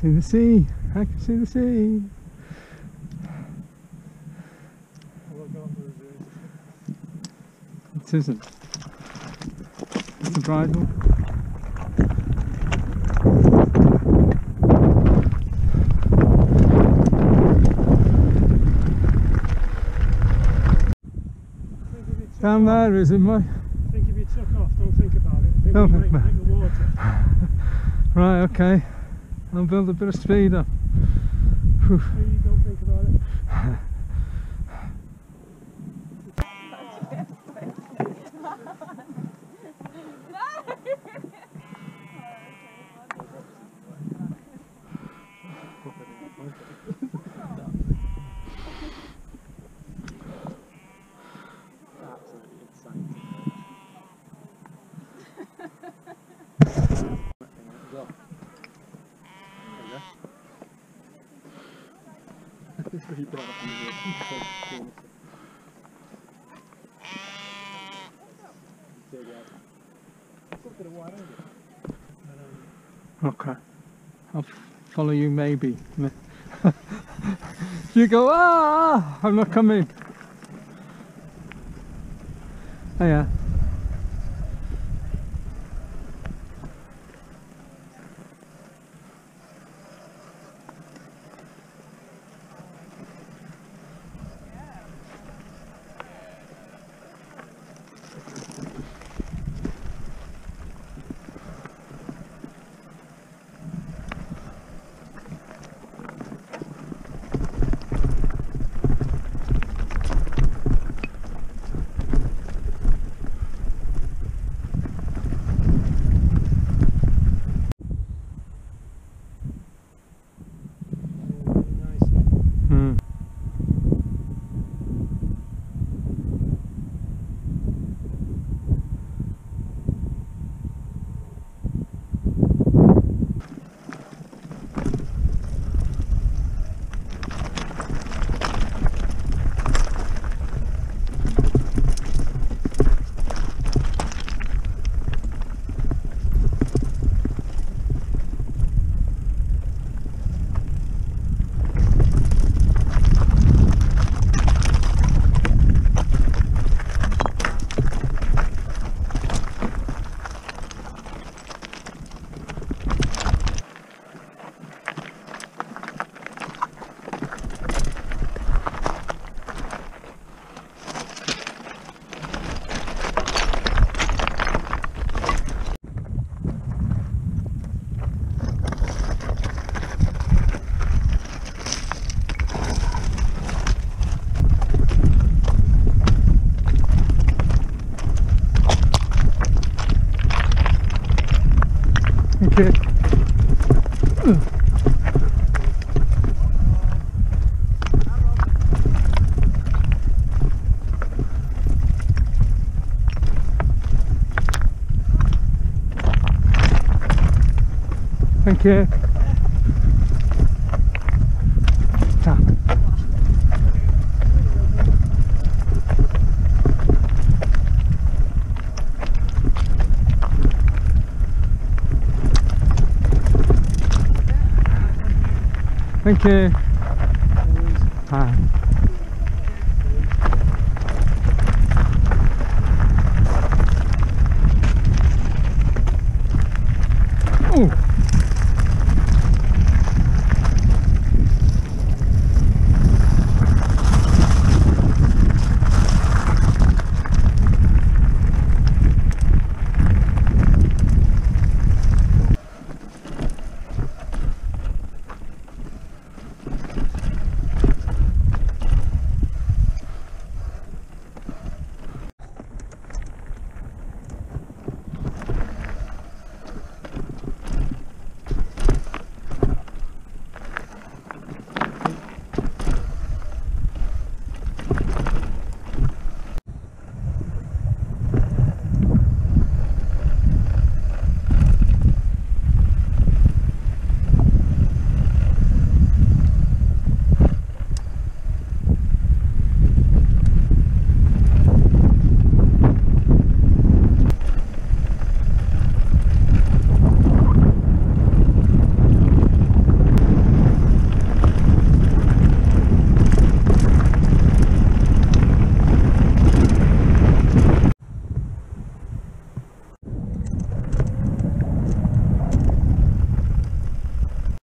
See the sea. I can see the sea. It isn't. It's a bridle. Down there is it, mate? I think if you took off, don't think about it. Think Don't think about water. Right, okay. I'll build a bit of speed up. Whew. Maybe you don't think about it. Okay. I'll follow you maybe. you go, ah, I'm not coming. Oh yeah. Okay. Thank you. Thank you. Hi.